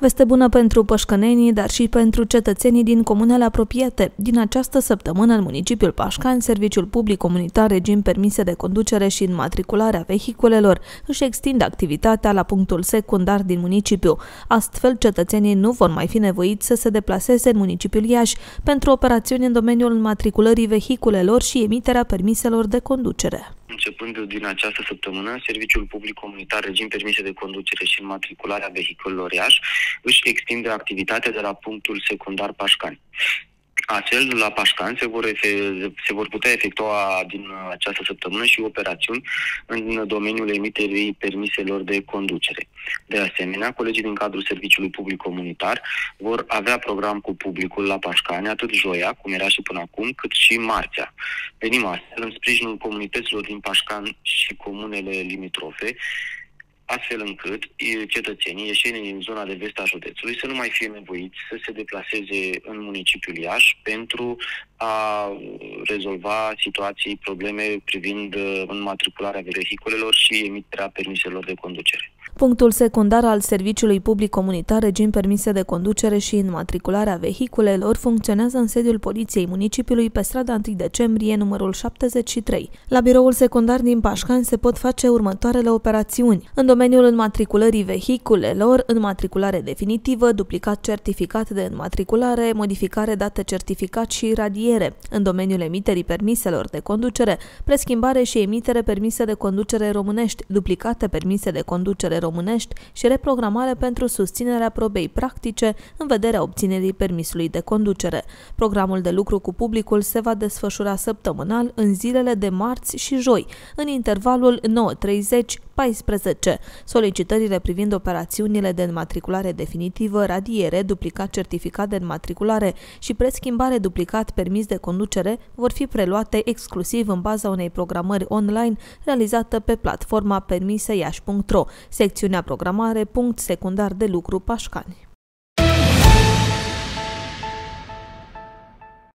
Veste bună pentru pășcănenii, dar și pentru cetățenii din comunele apropiate. Din această săptămână, în municipiul Pașcan, Serviciul Public Comunitar Regim Permise de Conducere și Înmatricularea Vehiculelor își extinde activitatea la punctul secundar din municipiu. Astfel, cetățenii nu vor mai fi nevoiți să se deplaseze în municipiul Iași pentru operațiuni în domeniul înmatriculării vehiculelor și emiterea permiselor de conducere. Începând din această săptămână, Serviciul Public Comunitar Regim Permise de Conducere și Înmatricularea Vehiculelor Iași își extinde activitatea de la punctul secundar Pașcani. Astfel, la Pașcan se vor, se vor putea efectua din această săptămână și operațiuni în domeniul emiterii permiselor de conducere. De asemenea, colegii din cadrul Serviciului Public Comunitar vor avea program cu publicul la Pașcani, atât joia, cum era și până acum, cât și marțea. Venim astfel în sprijinul comunităților din Pașcan și comunele limitrofe, astfel încât cetățenii ieșenii din zona de vest a județului să nu mai fie nevoiți să se deplaseze în municipiul Iași pentru a rezolva situații, probleme privind uh, înmatricularea vehiculelor și emiterea permiselor de conducere. Punctul secundar al Serviciului Public Comunitar Regim Permise de Conducere și Înmatricularea Vehiculelor funcționează în sediul Poliției Municipiului pe strada 1 decembrie numărul 73. La biroul secundar din Pașcan se pot face următoarele operațiuni. În domeniul înmatriculării vehiculelor, înmatriculare definitivă, duplicat certificat de înmatriculare, modificare date certificat și radiere. În domeniul emiterii permiselor de conducere, preschimbare și emitere permise de conducere românești, duplicate permise de conducere românești și reprogramare pentru susținerea probei practice în vederea obținerii permisului de conducere. Programul de lucru cu publicul se va desfășura săptămânal în zilele de marți și joi, în intervalul 9.30 14. Solicitările privind operațiunile de înmatriculare definitivă, radiere, duplicat certificat de înmatriculare și preschimbare duplicat permis de conducere vor fi preluate exclusiv în baza unei programări online realizată pe platforma permiseiași.ro, secțiunea programare, punct secundar de lucru Pașcani.